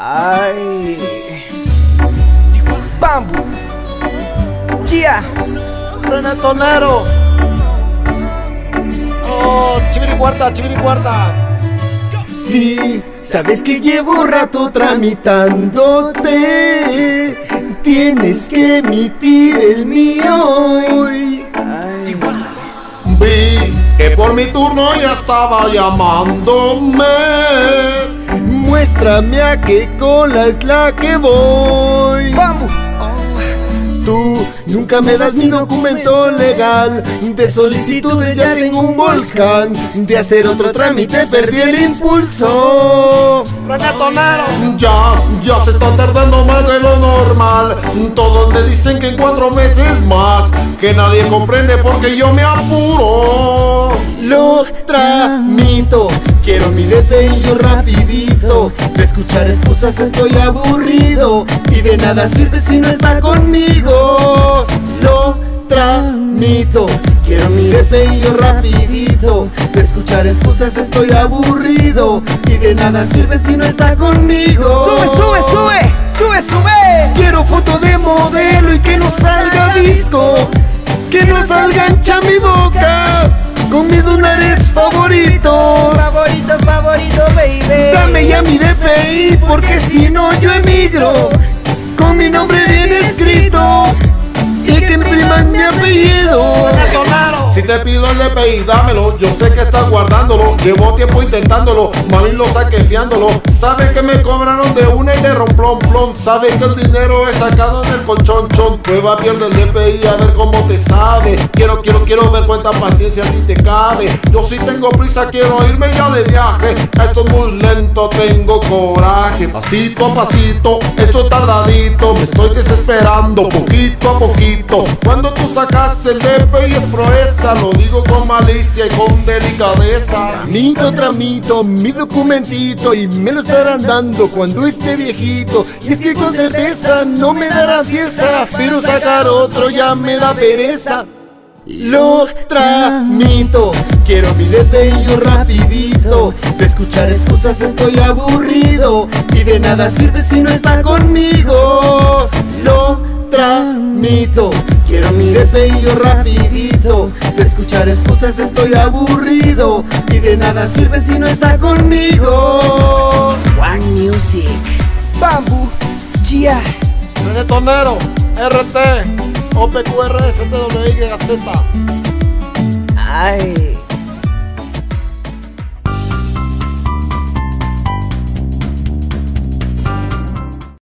Ay. Bambu. Chia. Renatonero. Oh, chiviri cuarta, chiviri cuarta. Sí, sabes que llevo rato tramitándote. Tienes que emitir el mío que por mi turno ya estaba llamándome. Muéstrame a qué cola es la que voy. Vamos. Tú nunca me das mi documento legal. De solicitudes ya tengo un volcán. De hacer otro trámite perdí el impulso. Ya, ya se está tardando más de lo normal. Todos me dicen que en cuatro meses más. Que nadie comprende porque yo me apuro. Lo tramito. Quiero mi DPI yo rapidito. De escuchar excusas estoy aburrido. Y de nada sirve si no está conmigo. Lo tramito. Quiero mi DPI yo rapidito. De escuchar excusas estoy aburrido. Y de nada sirve si no está conmigo. Sube, sube, sube. Sube, sube. Quiero foto de modelo y que no salga disco. Que no salga ancha mi boca. Con mis lunares favoritos. Favorito, favorito, baby. Dame ya mi DPI porque si no yo emigro Oh. Te pido el DPI, dámelo. Yo sé que estás guardándolo. Llevo tiempo intentándolo. Mami lo saque fiándolo. Sabe que me cobraron de una y de romplón plon. Sabe que el dinero es sacado en el colchón chon. Prueba, pierde el DPI a ver cómo te sabe. Quiero, quiero, quiero ver cuánta paciencia a ti te cabe. Yo sí tengo prisa, quiero irme ya de viaje. Esto es muy lento, tengo coraje. Pasito a pasito, esto tardadito. Me estoy desesperando poquito a poquito. Cuando tú sacas el DPI es proeza. Lo digo con malicia y con delicadeza. Tramito, tramito, mi documentito Y me lo estarán dando cuando esté viejito. Y es que con certeza no me dará pieza Pero sacar otro ya me da pereza. Lo tramito, quiero mi yo rapidito. De escuchar excusas estoy aburrido Y de nada sirve si no está conmigo. Lo tramito, quiero mi DPI yo De escuchar excusas estoy aburrido Y de nada sirve si no está conmigo One Music. Bamboo. Chia. Renetonero, RT, OPQRS, TWYZ. Ay.